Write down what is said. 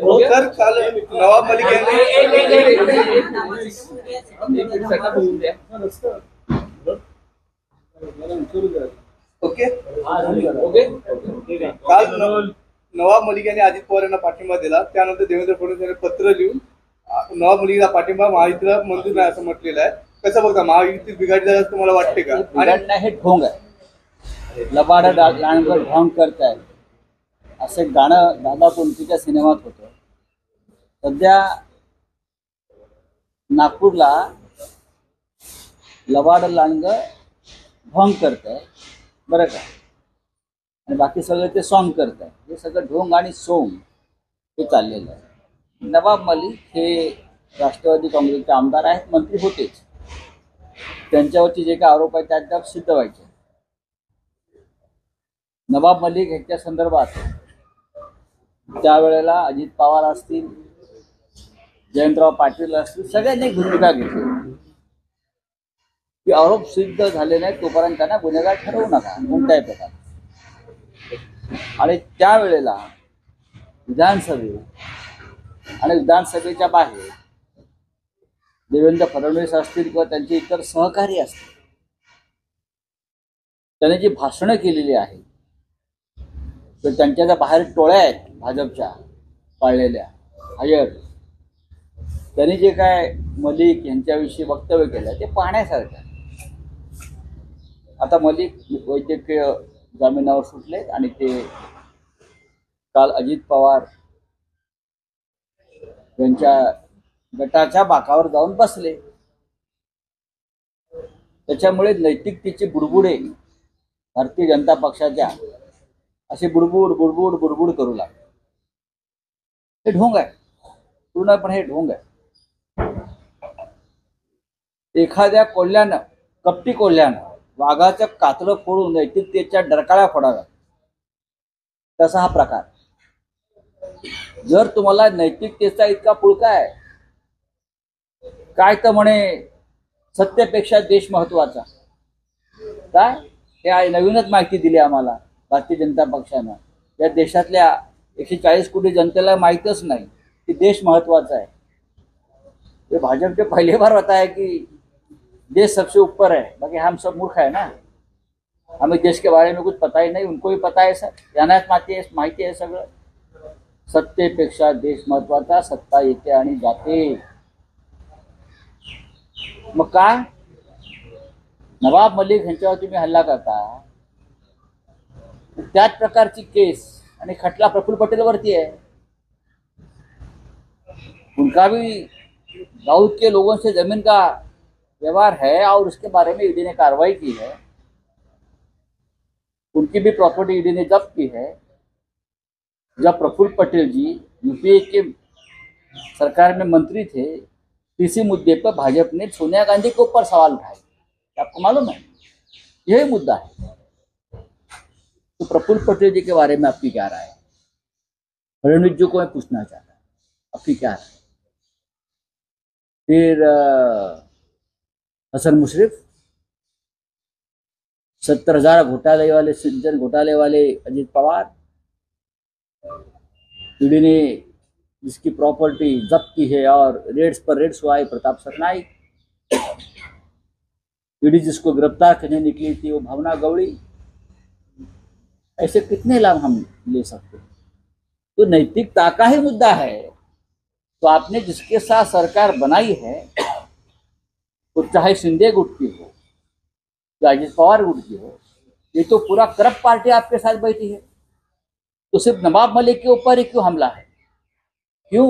हो तर काल नवाब मलिक ओके ओके काल नवाब मलिक यांनी अजित पवार यांना पाठिंबा दिला त्यानंतर देवेंद्र फडणवीस यांनी पत्र लिहून नवाब मलिकला पाठिंबा महायुतीला मंजूर नाही असं म्हटलेलं आहे कसं बघता महायुती बिघडली जाईल असं तुम्हाला वाटते का हे ढोंग आहे लबाड लांडगर ढोंग करतायत असं एक गाणं दादा कोणतीच्या सिनेमात होतं. सध्या नागपूरला लवाड लांडग भंग करत आहे बरं का? आणि बाकी सगळं ते सॉंग करत आहे हे सगळं ढोंग आणि सोंग हे चाललेलं आहे. नवाब मलिक हे राष्ट्रवादी काँग्रेसचे आमदार आहेत मंत्री होतेच. त्यांच्यावरती जे काही आरोप आहेत त्या अद्याप सिद्ध व्हायचे. नवाब मलिक ह्याच्या संदर्भात त्यावेळेला अजित पवार असतील जयंतराव पाटील असतील सगळ्यांनी भूमिका घेतली. की आरोप सिद्ध झाले नाही तोपर्यंत त्यांना गुन्हेगार ठरवू नका कोणत्याही प्रकार. आणि त्यावेळेला विधानसभेत आणि विधानसभेच्या बाहेर देवेंद्र फडणवीस असतील किंवा त्यांचे इतर सहकारी असतील त्यांनी जी भाषणं केलेली आहेत तर त्यांच्या ज्या बाहेर टोळ्या आहेत भाजपच्या पाळलेल्या हायर. त्यांनी जे काय मलिक यांच्याविषयी वक्तव्य केलं ते पाहण्यासारखं आता मलिक वैद्यकीय जामिनावर सुटले आणि ते काल अजित पवार यांच्या गटाच्या बाकावर जाऊन बसले. त्याच्यामुळे नैतिकतेची बुडबुडे भारतीय जनता पक्षाच्या असे बुडबुड बुडबुड बुडबुड करू लागले. हे ढोंग आहे. पूर्णपणे हे ढोंग आहे. एखाद्या कोल्ह्यानं कपटी कोल्ह्यानं वाघाचं कातलं फोडून नैतिकतेच्या डरकाळ्या फोडाव्या तसा हा प्रकार. जर तुम्हाला नैतिकतेचा इतका पुळका आहे काय तर म्हणे सत्तेपेक्षा देश महत्त्वाचा. काय? हे नवीनच माहिती दिली आम्हाला भारतीय जनता पक्षानं. या देशातल्या एकशे चाळीस कोटी जनतेला माहीतच नाही की देश महत्त्वाचा आहे. ये भाजपचे के पहली बार बताया कि देश सबसे ऊपर है बाकी हम सब मूर्ख है ना. हमें देश के बारे में कुछ पता ही नहीं उनको भी पता है सर. यांनाच माहिती आहे माहिती आहे सगळं. सत्तेपेक्षा देश महत्त्वाचा सत्ता येते आणि जाते. मग का? नवाब मलिक यांच्यावर तुम्ही हल्ला करता. त्याच प्रकारची केस आणि खटला प्रफुल्ल पटेलवरती है उनका भी दाऊद के लोगों से जमीन का व्यवहार है और उसके बारे में ईडी ने कार्रवाई की है। उनकी भी प्रॉपर्टी ईडी ने जब्त की है। जब प्रफुल्ल पटेल जी यूपीए के सरकार में मंत्री थे इसी मुद्दे पर भाजपा ने सोनिया गांधी के ऊपर सवाल उठाए। आपको मालूम है? यही मुद्दा है। तो प्रफुल्ल पटेल जी के बारे में आपकी क्या राय है? जी को मैं पूछना चाहता हूँ, आपकी क्या राय फिर हसन मुशरफ, सत्तर हज़ार घोटाले वाले सिंचन घोटाले वाले अजित पवार ईडी ने जिसकी प्रॉपर्टी जब्त की है और रेड्स पर रेड्स हुआ है प्रताप सरनाइक ईडी जिसको गिरफ़्तार करने निकली थी वो भावना गौड़ी ऐसे कितने लाभ हम ले सकते हैं? तो नैतिकता का ही मुद्दा है। तो आपने जिसके साथ सरकार बनाई है, वो चाहे शिंदे गुट की हो, चाहे अजित पवार गुट की हो, ये तो पूरा करप्ट पार्टी आपके साथ बैठी है। तो सिर्फ़ नवाब मलिक के ऊपर ही क्यों हमला है? क्यों